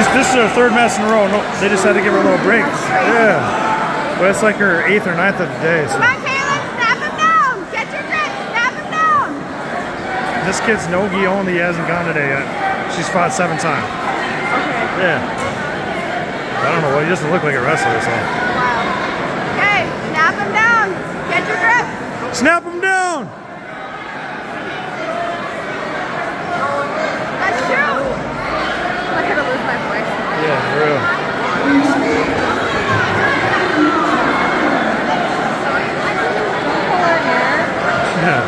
She's this is her third match in a row. No, they just had to give her a little break. Yeah. But it's like her eighth or ninth of the day. So. Come on, Caleb, snap him down. Get your grip, snap him down. This kid's no gi only. He hasn't gone today yet. She's fought seven times. Okay. Yeah. I don't know. Well, he doesn't look like a wrestler, so. Wow. Okay, snap him down. Get your grip. Snap him down! Let's shoot. I'm gonna lose my voice. Yeah, for real. Yeah.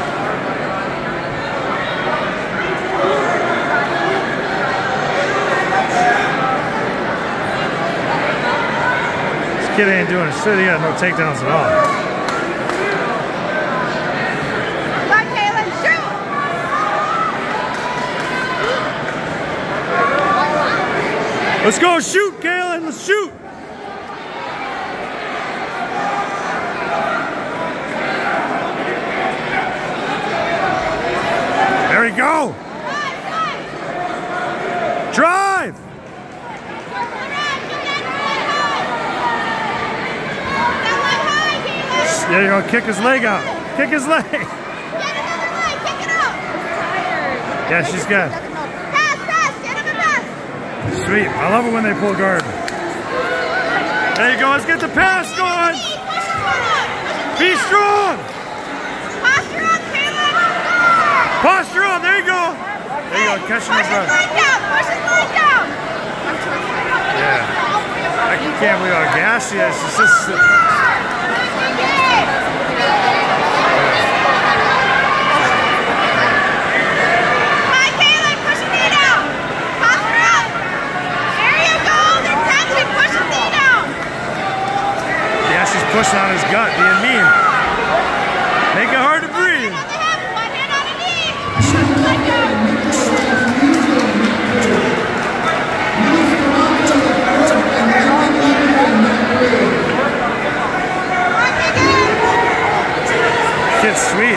This kid ain't doing shit. He got no takedowns at all. Come on, Caleb, shoot. Let's go shoot, Galen. Let's shoot. There we go. Drive. There you go. Kick his leg out. Kick his leg. Get another leg. Kick it out. Yeah, she's good. Pass, pass, get him a pass. Sweet. I love it when they pull guard. There you go. Let's get the pass going. Be strong. Posture up, Caleb. Posture on. There you go. There you go. Catching Push the his leg down, push his leg down. Yeah. I can't believe how gassy she is. She's just. Come on, Caleb, push his knee down. Posture up. There you go, attention, push his knee down. Yeah, she's pushing on his gut, being mean. Sweet.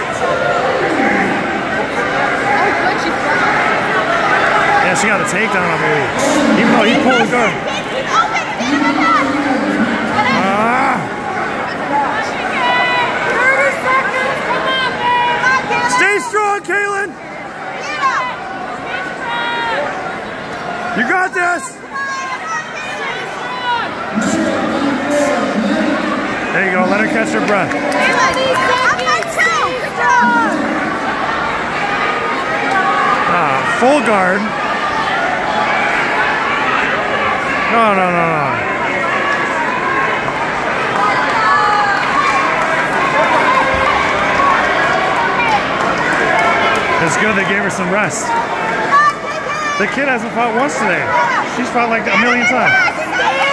Yeah, she got a takedown on me. Even though he pulled back. Ah! 30 seconds, come on, man. Come on, Caleb. Stay strong, Kaylin. You got this. There you go. Let her catch her breath. Ah, full guard. No, no, no, no. It's good they gave her some rest. The kid hasn't fought once today. She's fought like a million times.